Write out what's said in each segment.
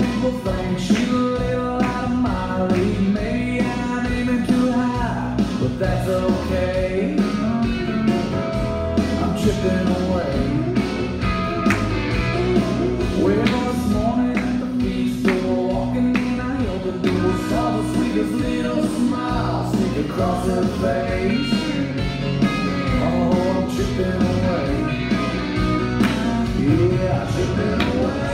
people think she's a little out of my league. Maybe I'm aiming too high, but that's okay. I'm away. Morning at the walking the saw the sweetest little smile sneak across her face. Oh, I'm chippin' away. Yeah, I'm chippin' away.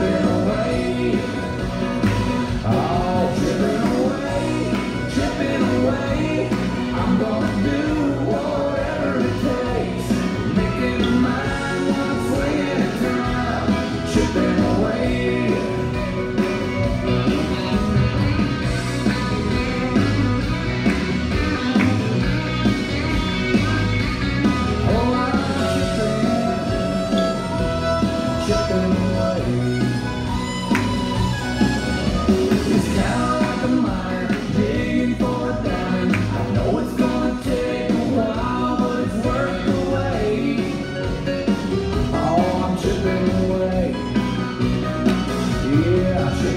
I'm